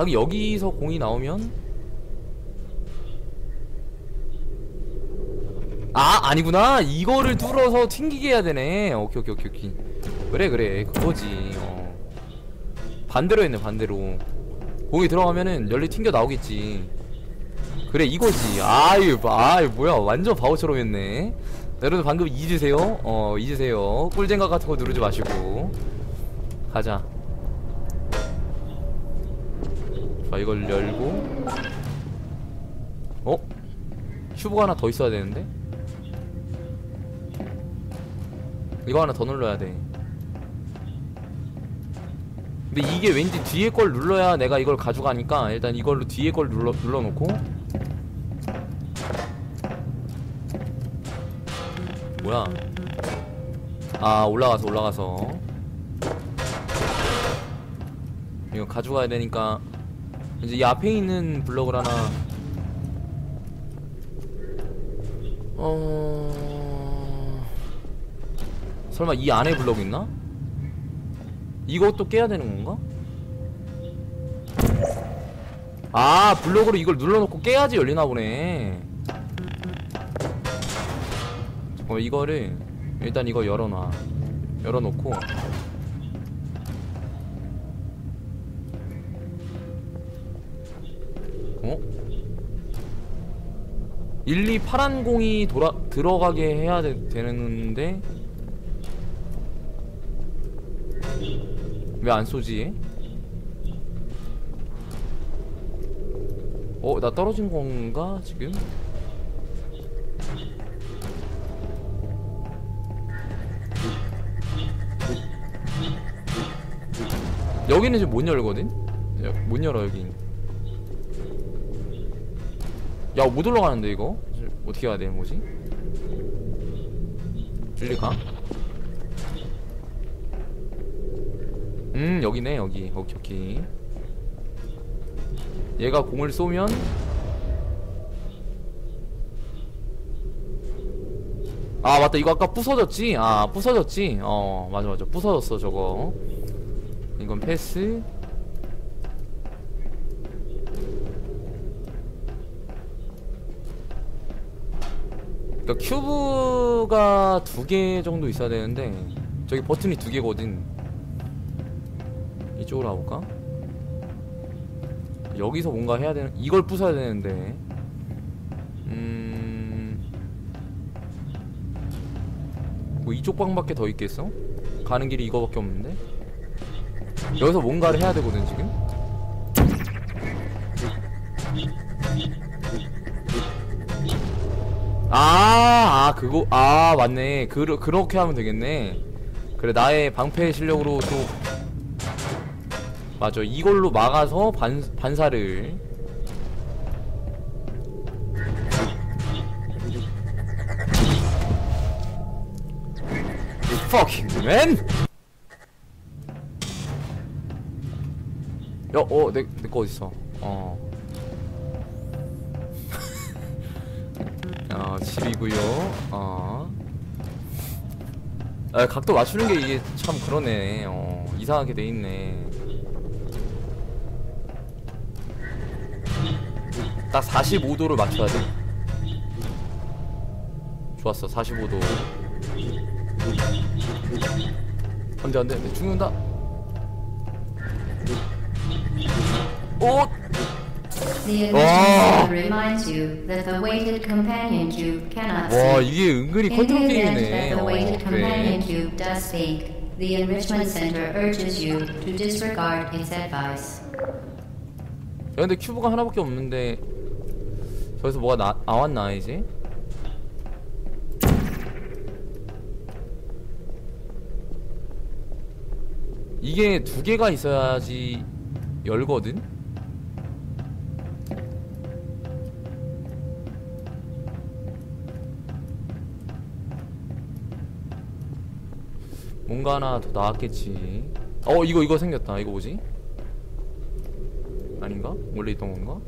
자기 여기서 공이 나오면? 아 아니구나. 이거를 뚫어서 튕기게 해야 되네. 오케이 오케이 오케이 오케이. 그래 그래. 그거지. 어. 반대로 했네 반대로. 공이 들어가면은 열리 튕겨 나오겠지. 그래 이거지. 아유 아유 뭐야. 완전 바보처럼 했네. 여러분 방금 잊으세요? 어 잊으세요. 꿀잼각 같은 거 누르지 마시고. 가자 자 이걸 열고. 어? 큐브가 하나 더 있어야 되는데? 이거 하나 더 눌러야 돼. 근데 이게 왠지 뒤에 걸 눌러야 내가 이걸 가져가니까 일단 이걸로 뒤에 걸 눌러, 눌러놓고. 뭐야? 아 올라가서 올라가서. 이거 가져가야 되니까 이제 이 앞에 있는 블럭을 하나 어... 설마 이 안에 블럭 있나? 이것도 깨야 되는 건가? 아 블럭으로 이걸 눌러놓고 깨야지 열리나 보네 어 이거를 일단 이거 열어놔 열어놓고 1, 2 파란 공이 돌아 들어가게 해야 되, 되는데 왜 안 쏘지? 어, 나 떨어진 건가, 지금? 여기는 지금 못 열거든? 야, 못 열어, 여긴. 야, 못 올라가는데, 이거? 어떻게 해야 되는 거지? 가? 음 여기네 여기. 오케이 오케이. 얘가 공을 쏘면 아 맞다. 이거 아까 부서졌지? 아 부서졌지? 어 맞아 맞아. 부서졌어 저거. 이건 패스 그러니까 큐브가 두 개 정도 있어야 되는데 저기 버튼이 두 개거든 이쪽으로 가볼까? 여기서 뭔가 해야 되는 이걸 부숴야 되는데. 음... 뭐 이쪽 방밖에 더 있겠어? 가는 길이 이거밖에 없는데? 여기서 뭔가를 해야 되거든 지금 아, 아 그거 아 맞네. 그, 그렇게 하면 되겠네. 그래 나의 방패 실력으로 또. 맞아 이걸로 막아서 반, 반사를. Fucking 야, 어, 내, 내 거 어딨어? 어. 어, 집이구요. 어. 아, 각도 맞추는 게 이게 참 그러네. 어, 이상하게 돼 있네. 딱 45도를 맞춰야 돼. 좋았어, 45도. 안 돼, 안 돼. 내 죽는다. 오! The Oh. admission reminds you that the weighted companion cube cannot 와, speak. 이게 은근히 컨트롤 게임이네. that the 어, weighted companion 그래. cube does speak, the enrichment center urges you to disregard its advice. 야, 근데 큐브가 하나밖에 없는데 저기서 뭐가 나, 나왔나 이제? 이게 두 개가 있어야지 열거든? 뭔가 하나 더 나왔겠지 어 이거 이거 생겼다 이거 뭐지? 아닌가? 원래 있던 건가?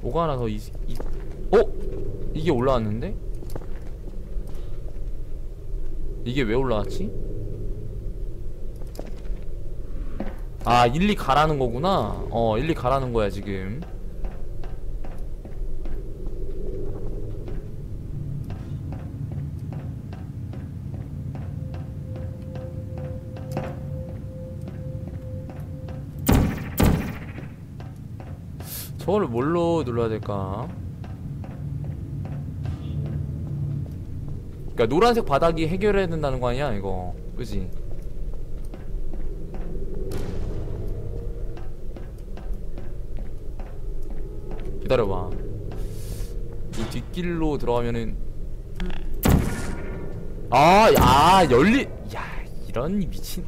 뭐가 하나 더 있... 있... 어? 이게 올라왔는데? 이게 왜 올라왔지? 아 1, 2 가라는 거구나 어 1, 2 가라는 거야 지금 저거를 뭘로 눌러야 될까? 그니까 노란색 바닥이 해결해야 된다는 거 아니야 이거 그지? 기다려봐. 이 뒷길로 들어가면은 아, 야, 열리, 야, 이런 미친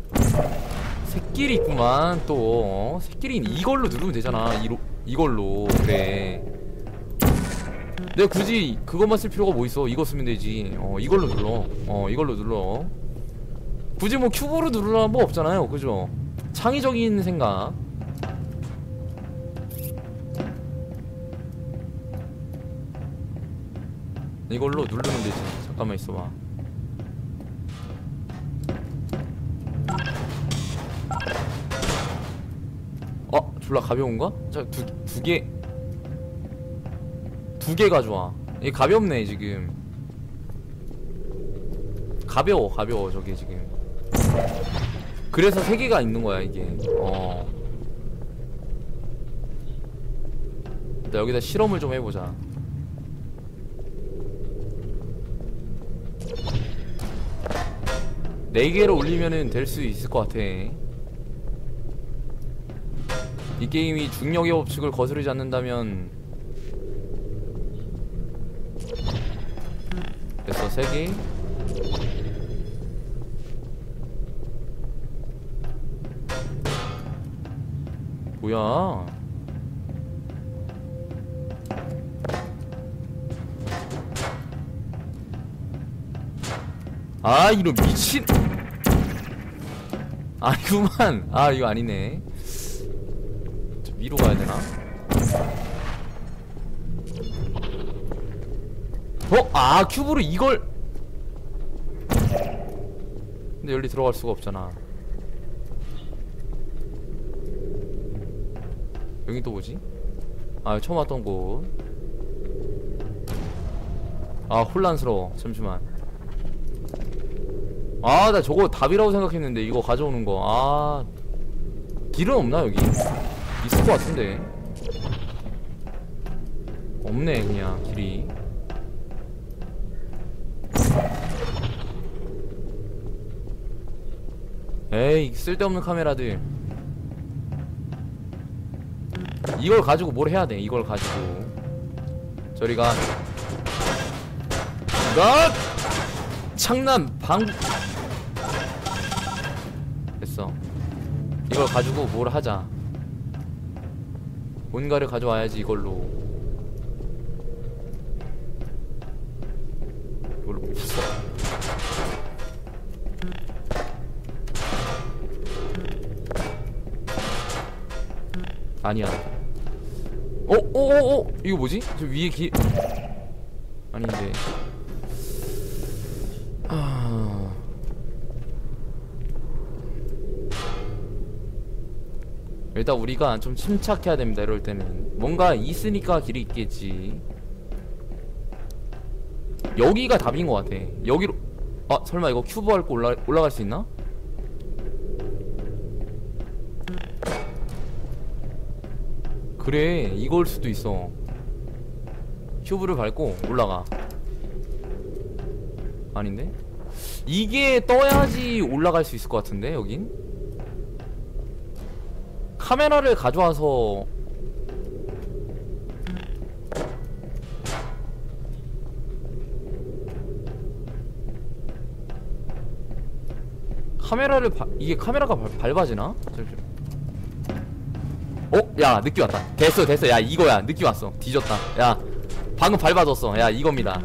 새끼리 있구만 또. 어? 새끼리 이걸로 누르면 되잖아. 이로, 이걸로. 그래. 내가 굳이 그것만 쓸 필요가 뭐 있어? 이거 쓰면 되지. 어 이걸로 눌러. 어 이걸로 눌러. 굳이 뭐 큐브로 누르라 뭐 없잖아요. 그죠? 창의적인 생각 이걸로 누르면 되지 잠깐만 있어봐 어? 졸라 가벼운가? 자 두 두 개. 두 개 가져와. 이게 가볍네 지금. 가벼워 가벼워 저게 지금. 그래서 세 개가 있는 거야 이게. 어. 일단 여기다 실험을 좀 해보자. 네 개를 올리면은 될 수 있을 것 같아. 이 게임이 중력의 법칙을 거스르지 않는다면 됐어 세 개. 뭐야? 아 이런 미친 아니구만. 아 이거 아니네. 저 위로 가야 되나? 어? 아 큐브로 이걸. 근데 여기 들어갈 수가 없잖아. 여기 또 뭐지? 아 처음 왔던 곳. 아 혼란스러워. 잠시만 아 나 저거 답이라고 생각했는데 이거 가져오는 거아 길은 없나 여기? 있을 것 같은데. 없네 그냥 길이. 에이 쓸데없는 카메라들. 이걸 가지고 뭘 해야 돼 이걸 가지고. 저리가. 가 창남 방 됐어 이걸 가지고 뭘 하자 뭔가를 가져와야지 이걸로 이걸로 부숴 아니야 어? 어? 어? 어? 이거 뭐지? 저 위에 기... 아닌데 일단 우리가 좀 침착해야 됩니다 이럴 때는 뭔가 있으니까 길이 있겠지 여기가 답인 것 같아 여기로 아 설마 이거 큐브 밟고 올라, 올라갈 수 있나? 그래 이걸 수도 있어 큐브를 밟고 올라가 아닌데? 이게 떠야지 올라갈 수 있을 것 같은데 여긴? 카메라를 가져와서 카메라를 바, 이게 카메라가 발- 밟아지나? 어? 야 느낌 왔다. 됐어 됐어. 야 이거야. 느낌 왔어. 뒤졌다. 야 방금 밟아줬어. 야 이겁니다.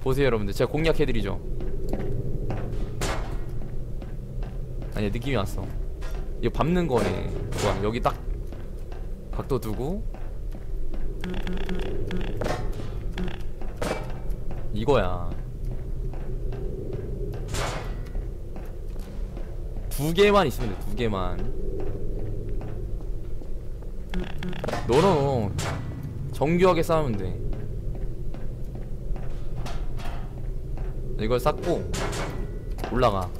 보세요 여러분들. 제가 공략해드리죠. 아니 느낌이 왔어 이거 밟는 거네. 좋아. 여기 딱 각도 두고. 이거야. 두 개만 있으면 돼두 개만. 너는 정교하게 싸우면 돼. 이걸 쌓고 올라가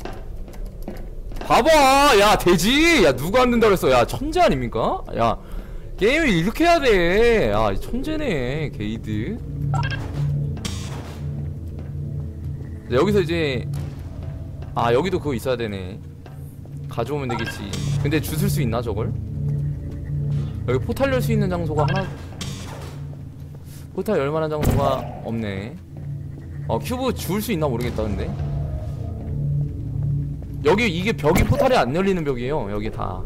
봐봐. 야 되지. 야 누가 안 된다 그랬어? 야 천재 아닙니까? 야 게임을 이렇게 해야 돼야 천재네 게이드 자, 여기서 이제 아 여기도 그거 있어야 되네. 가져오면 되겠지. 근데 주울 수 있나 저걸? 여기 포탈 열 수 있는 장소가 하나? 포탈 열 만한 장소가 없네. 어 큐브 주울 수 있나 모르겠다 근데 여기 이게 벽이 포탈이 안 열리는 벽이에요. 여기 다.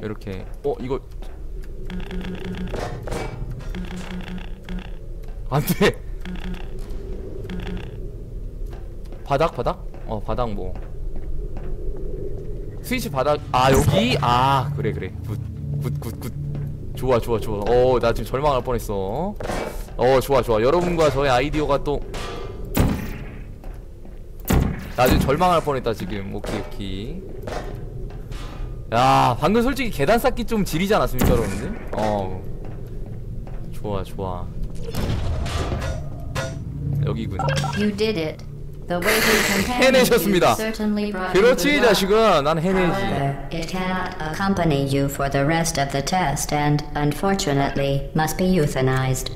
이렇게. 어 이거. 안돼. 바닥 바닥? 어 바닥 뭐. 스위치 바닥. 아 여기? 아 그래 그래. good good good good. 좋아 좋아 좋아. 어 나 지금 절망할 뻔했어. 어 좋아 좋아. 여러분과 저의 아이디어가 또 나 지금 절망할 뻔했다 지금 오케이 오케이 야 방금 솔직히 계단 쌓기 좀 지리지 않았습니까 여러분들 어 좋아 좋아 여기군 You did it. The companion 해내셨습니다. 그렇지. 자식아 난 해내지 However, it cannot accompany you for the rest of the test and, unfortunately, must be euthanized.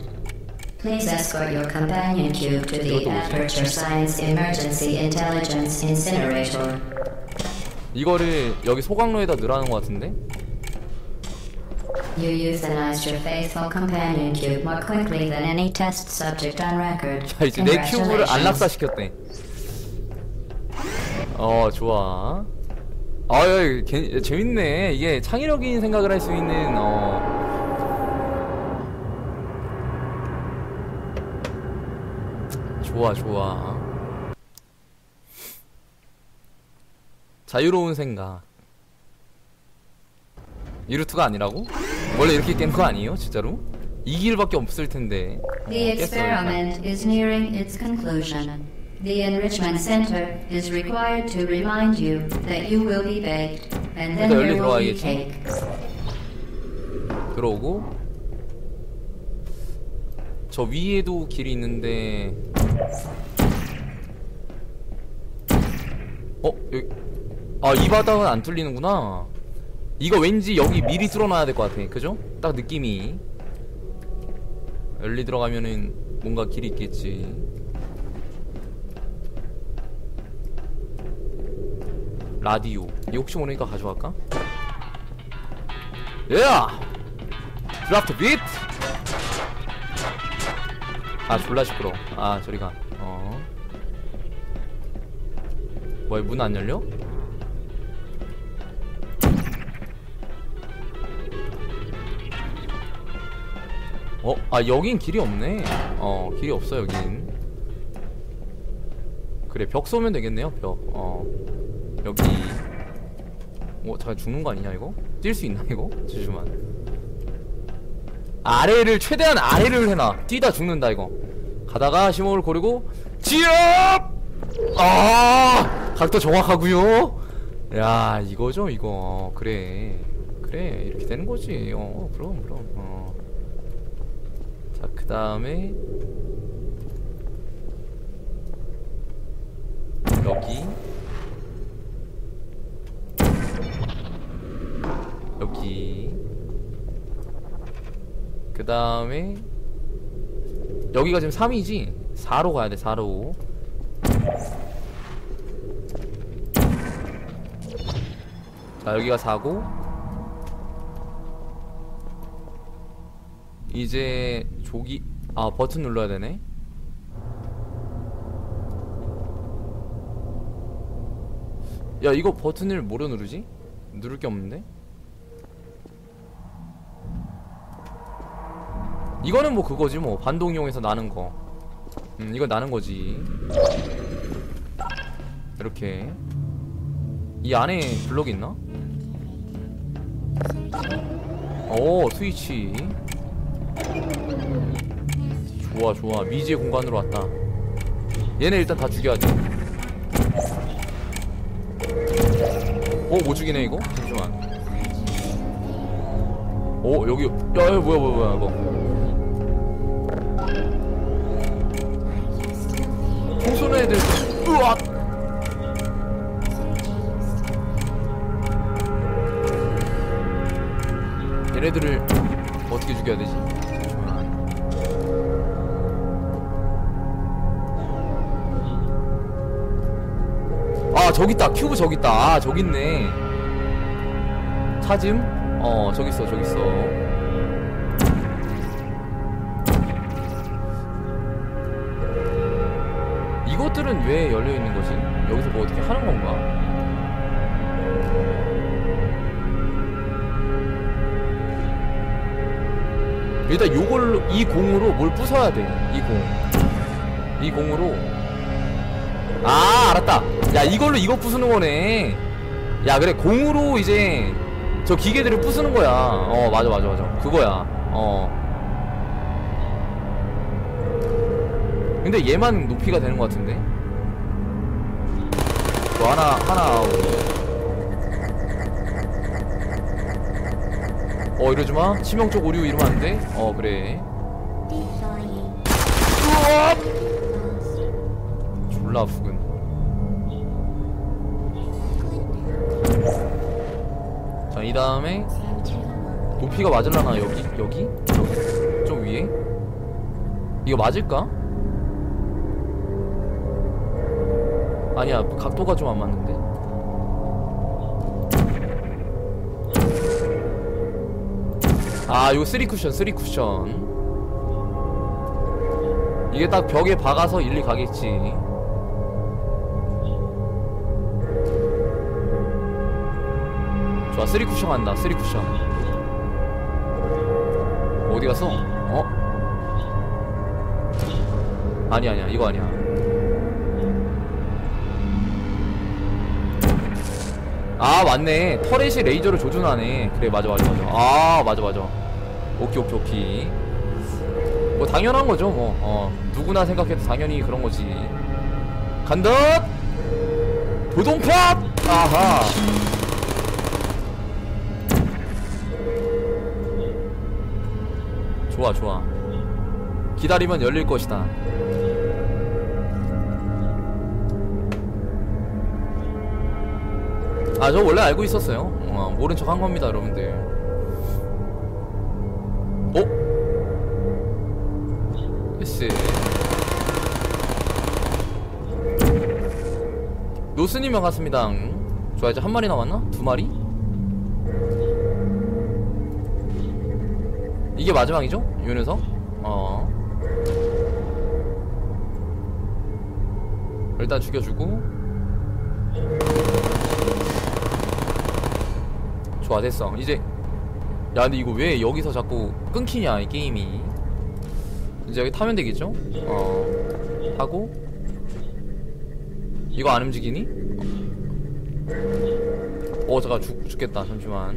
Please escort your companion cube to the Aperture Science Emergency Intelligence Incinerator. 이거를 여기 소각로에다 넣으라는 것 같은데 You euthanized your faithful companion cube more quickly than any test subject on record. 자 이제 내 큐브를. 안락사시켰대 어 좋아 개- 재밌네 이게 창의력인 생각을 할 수 있는 어 좋아 좋아 자유로운 생각 이 루트가 아니라고? 원래 이렇게 깬 거 아니에요 진짜로? 이 길밖에 없을 텐데 The 어, experiment is nearing its conclusion. The Enrichment Center is required to remind you that you will be baked, and then there will be cake. 들어오고 저 위에도 길이 있는데 어? 여기 아 이 바닥은 안 뚫리는구나 이거 왠지 여기 미리 뚫어놔야 될 것 같아 그죠? 딱 느낌이 열리 들어가면은 뭔가 길이 있겠지 라디오 이거 혹시 모르니까 가져갈까? 예! 드라프트 비트! 아 졸라 시끄러 아 저리가. 어. 뭐야 문 안 열려? 어? 아 여긴 길이 없네. 어 길이 없어 여긴. 그래 벽 쏘면 되겠네요 벽어. 여기. 어 잠깐 죽는 거 아니냐 이거? 뛸 수 있나 이거? 잠시만 아래를 최대한 아래를 해놔. 뛰다 죽는다 이거. 가다가 심호흡을 고르고 지압! 아! 각도 정확하구요? 야 이거죠 이거. 그래. 그래 이렇게 되는 거지. 어 그럼 그럼. 어. 어자그 다음에. 여기. 여기 그 다음에 여기가 지금 3이지 4로 가야 돼 4로 자 여기가 4고 이제 조기 아 버튼 눌러야 되네 야 이거 버튼을 뭐로 누르지? 누를 게 없는데? 이거는 뭐 그거지 뭐 반동 이용해서 나는 거. 음 이거 나는 거지. 이렇게 이 안에 블럭이 있나? 오 스위치 좋아 좋아 미지의 공간으로 왔다 얘네 일단 다 죽여야 돼 어? 못 죽이네 이거? 잠시만 어 여기 야 이거 뭐야 뭐야 뭐야 이거 총 쏘는 애들 으악 얘네들을 어떻게 죽여야 되지? 아 저기 있다. 큐브 저기 있다. 아 저기 있네. 찾음 어 저기 있어 저기 있어 이것들은 왜 열려 있는 거지? 여기서 뭐 어떻게 하는 건가? 일단 요걸로 이 공으로 뭘 부숴야 돼 이 공 이 공으로. 아 알았다. 야 이걸로 이거 부수는 거네. 야 그래 공으로 이제 저 기계들을 부수는 거야. 어 맞아 맞아 맞아. 그거야. 어 근데 얘만 높이가 되는 것 같은데 뭐 하나 하나 아웃 어 이러지 마 치명적 오류 이러면 안 돼 어 그래 으악! 졸라 아프군 자 이 다음에 높이가 맞을라나? 여기? 여기? 좀 위에? 이거 맞을까? 아니야 각도가 좀 안 맞는데. 아 이거 3쿠션 3쿠션. 이게 딱 벽에 박아서 일리 가겠지. 좋아 3쿠션 간다 3쿠션. 어디 갔어? 어? 아니 아니야 이거 아니야 아 맞네. 터렛이 레이저를 조준하네. 그래 맞아 맞아 맞아. 아 맞아 맞아. 오케이 오케이 오케이. 뭐 당연한 거죠 뭐. 어, 누구나 생각해도 당연히 그런 거지. 간다! 도동팝 아하. 좋아 좋아. 기다리면 열릴 것이다 아 저 원래 알고 있었어요 어, 모른 척 한 겁니다 여러분들 어? 예스 노스님 반갑습니다 응. 좋아 이제 한 마리 남았나? 두 마리? 이게 마지막이죠? 요 녀석? 어 일단 죽여주고 좋아 됐어 이제 야 근데 이거 왜 여기서 자꾸 끊기냐 이 게임이 이제 여기 타면 되겠죠? 어 하고 이거 안 움직이니? 어 잠깐 죽, 죽겠다 잠시만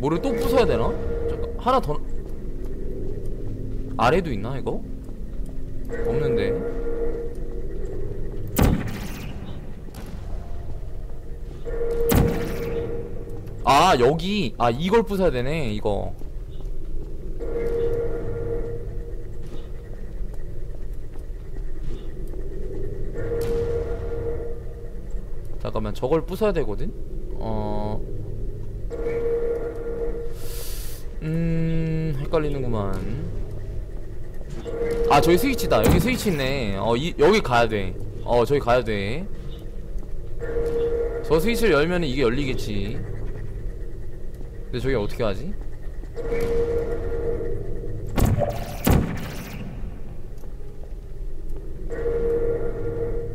뭐를 또 부숴야 되나? 잠깐 하나 더 아래도 있나 이거? 없는데 아 여기. 아 이걸 부숴야 되네 이거. 잠깐만 저걸 부숴야 되거든? 어... 음... 헷갈리는구만. 아 저기 스위치다. 여기 스위치 있네. 어 이, 여기 가야 돼 어 저기 가야 돼 저 스위치를 열면 이게 열리겠지 근데 저기 어떻게 하지?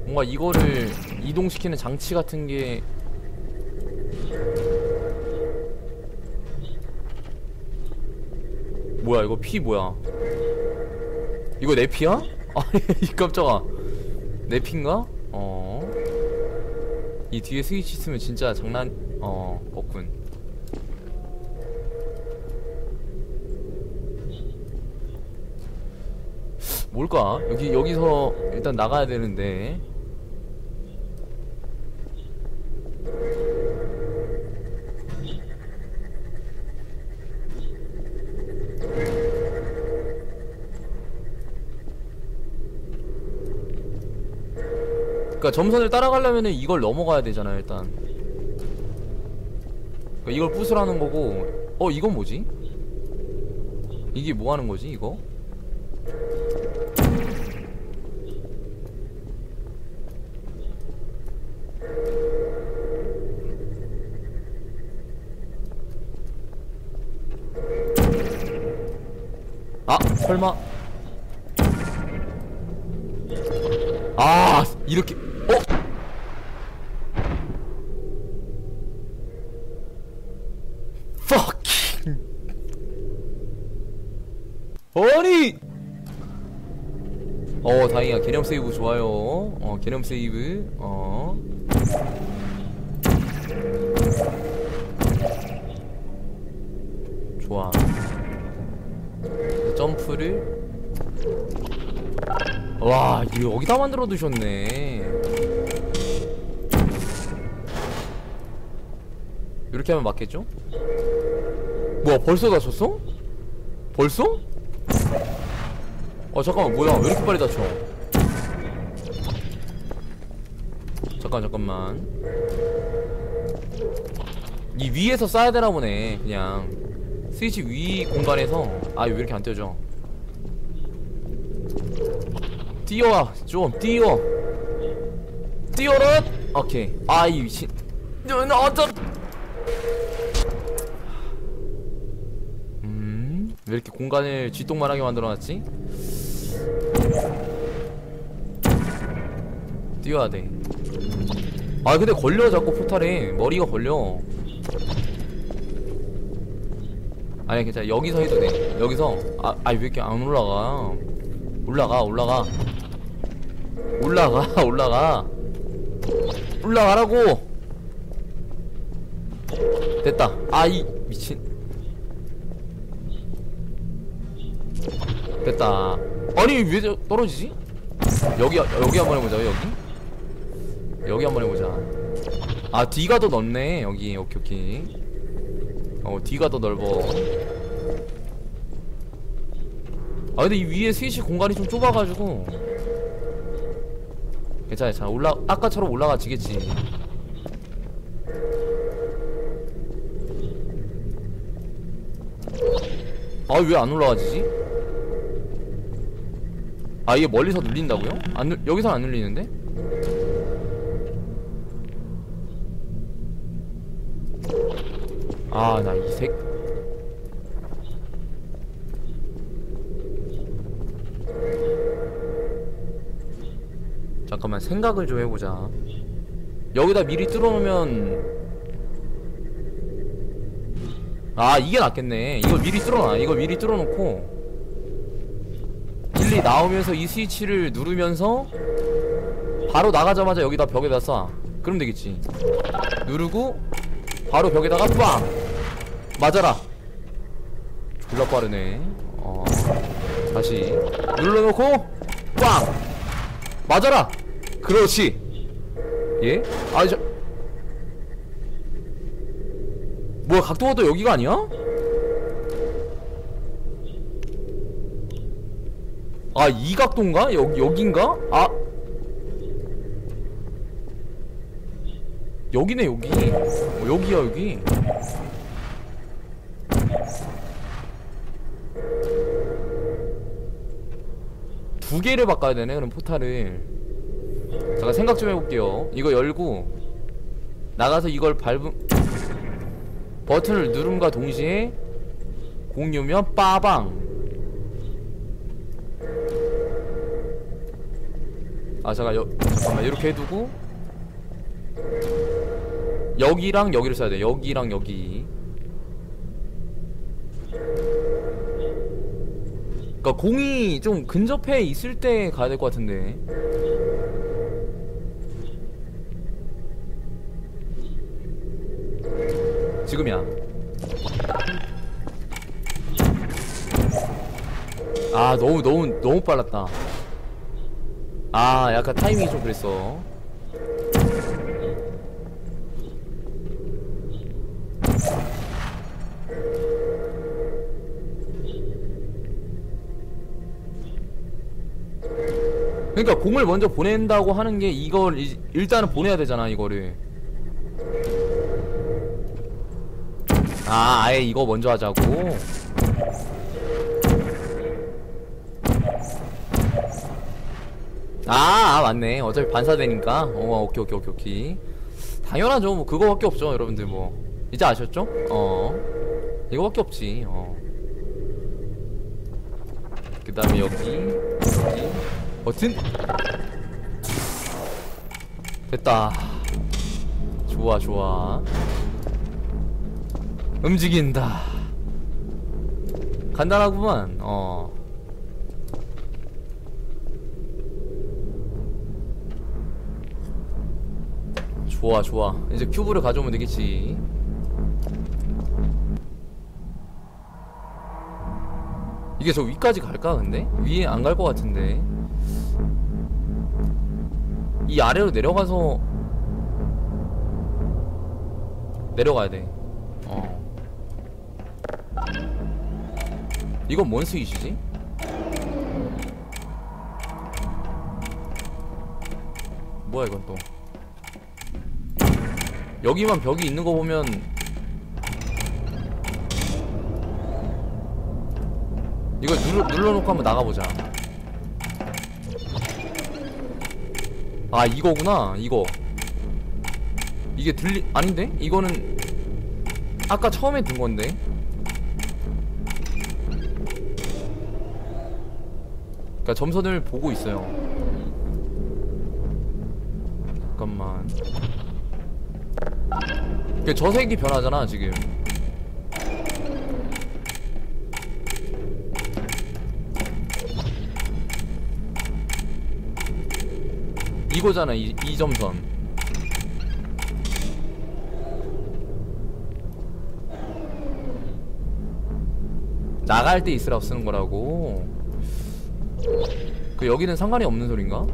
뭔가 이거를 이동시키는 장치 같은 게 뭐야 이거 피 뭐야 이거 내 피야? 아이 깜짝아 내 피인가? 어이 뒤에 스위치 있으면 진짜 장난 어 없군 뭘까? 여기 여기서 일단 나가야 되는데. 그러니까 점선을 따라가려면은 이걸 넘어가야 되잖아 일단. 그러니까 이걸 부수라는 거고. 어 이건 뭐지? 이게 뭐 하는 거지 이거? 아 설마. 아 이렇게 어? fucking 아니 어 다행이야 개념 세이브 좋아요. 어 개념 세이브. 어. 좋아. 점프를. 와 이거 여기다 만들어 두셨네. 이렇게 하면 맞겠죠? 뭐야 벌써 다쳤어? 벌써? 어 잠깐만 뭐야 왜 이렇게 빨리 다쳐 잠깐 잠깐만. 이 위에서 쏴야 되나 보네 그냥. 스위치 위 공간에서. 아왜 이렇게 안 떼져? 뛰어와 좀 뛰어 뛰어라! 오케이. 아이 미친 나 어쩌 음왜 이렇게 공간을 쥐똥만하게 만들어놨지? 뛰어야 돼 아 근데 걸려 자꾸 포탈에. 머리가 걸려. 아니 괜찮아. 여기서 해도 돼. 여기서. 아, 아니 왜 이렇게 안 올라가? 올라가 올라가. 올라가 올라가. 올라가라고! 됐다. 아이 미친. 됐다. 아니 왜 저- 떨어지지? 여기 여기 한번 해보자 여기 여기 한번 해보자. 아 D가 더 넓네. 여기 오케이 오케이. 어 D가 더 넓어. 아 근데 이 위에 스위치 공간이 좀 좁아가지고. 괜찮아 자 올라 아까처럼 올라가지겠지. 아 왜 안 올라가지지? 아 이게 멀리서 눌린다고요? 안 눌, 여기선 안 눌리는데? 아 나 이 색. 잠깐만 생각을 좀 해보자. 여기다 미리 뚫어놓으면 아 이게 낫겠네. 이걸 미리 뚫어놔. 이걸 미리 뚫어놓고. 길리 나오면서 이 스위치를 누르면서 바로 나가자마자 여기다 벽에다 쏴. 그럼 되겠지. 누르고 바로 벽에다가 빵 맞아라. 졸라 빠르네. 어 다시. 눌러놓고 빵 맞아라! 그렇지. 예? 아니 저 뭐야 각도가 또 여기가 아니야? 아 이 각도인가? 여기 여긴가? 아. 여기네 여기. 어, 여기야 여기 두 개를 바꿔야 되네 그럼 포탈을. 잠깐 생각 좀 해볼게요. 이거 열고 나가서 이걸 밟음 버튼을 누름과 동시에 공유면 빠방. 아 잠깐 여, 잠깐만 이렇게 해두고 여기랑 여기를 써야 돼. 여기랑 여기 그니까 공이 좀 근접해 있을 때 가야 될 것 같은데. 지금이야. 아 너무 너무 너무 빨랐다. 아 약간 타이밍이 좀 그랬어 그러니까 공을 먼저 보낸다고 하는 게 이걸 이- 일단은 보내야 되잖아 이거를. 아 아예 이거 먼저 하자고. 아, 아 맞네. 어차피 반사되니까. 어 오케이 오케이 오케이 오케이. 당연하죠. 뭐 그거밖에 없죠 여러분들 뭐. 이제 아셨죠? 어. 이거밖에 없지 어 그 다음에 여기. 여기 버튼? 됐다. 좋아 좋아. 움직인다. 간단하구만. 어. 좋아 좋아. 이제 큐브를 가져오면 되겠지. 이게 저 위까지 갈까 근데? 위에 안 갈 것 같은데 이 아래로 내려가서 내려가야 돼 어. 이건 뭔 스위치지? 뭐야 이건 또 여기만 벽이 있는 거 보면 이거 눌러, 눌러놓고 한번 나가보자 아 이거구나 이거. 이게 들리 아닌데? 이거는 아까 처음에 든 건데. 그니까 점선을 보고 있어요. 잠깐만. 그 저색이 변하잖아 지금 이거잖아 이, 이 점선. 나갈 때 있으라고 쓰는 거라고. 그 여기는 상관이 없는 소린가?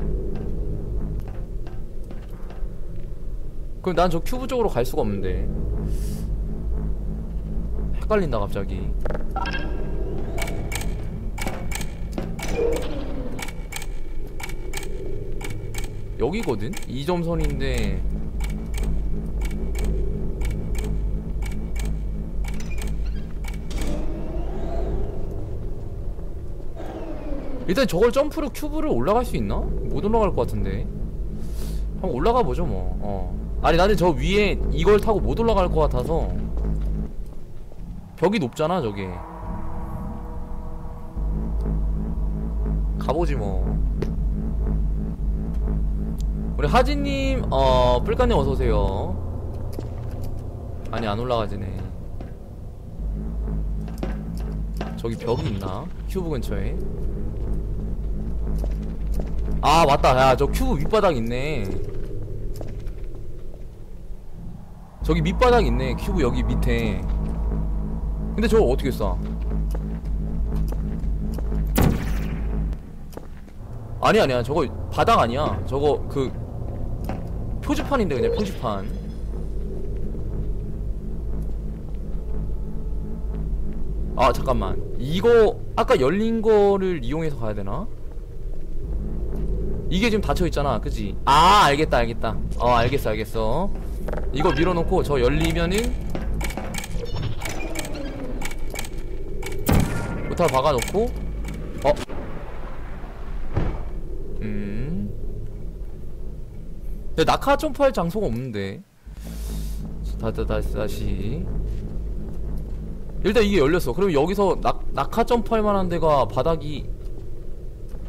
그럼 난 저 큐브 쪽으로 갈 수가 없는데. 헷갈린다 갑자기 여기거든? 2점 선인데 일단 저걸 점프로 큐브를 올라갈 수 있나? 못 올라갈 것 같은데 한번 올라가 보죠 뭐 어. 아니 나는 저 위에 이걸 타고 못 올라갈 것 같아서 벽이 높잖아 저게 가보지 뭐 우리 하진님 어 뿔까님 어서오세요. 아니 안 올라가지네. 저기 벽이 있나? 큐브 근처에? 아 맞다. 야 저 큐브 밑바닥 있네. 저기 밑바닥 있네. 큐브 여기 밑에. 근데 저거 어떻게 쏴? 아니 아니야. 저거 바닥 아니야. 저거 그 표지판인데 그냥 표지판 아 잠깐만 이거 아까 열린 거를 이용해서 가야 되나? 이게 지금 닫혀 있잖아 그지? 아 알겠다 알겠다 어 알겠어 알겠어 이거 밀어놓고 저 열리면은 부터 박아놓고 어? 음 근데 낙하 점프할 장소가 없는데. 다, 다, 다시 다시. 일단 이게 열렸어. 그럼 여기서 낙, 낙하 점프할 만한 데가 바닥이.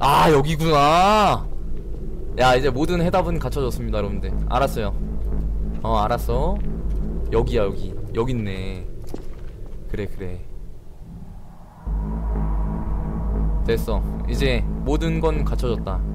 아 여기구나. 야 이제 모든 해답은 갖춰졌습니다 여러분들. 알았어요. 어 알았어. 여기야 여기. 여기 있네. 그래 그래. 됐어. 이제 모든 건 갖춰졌다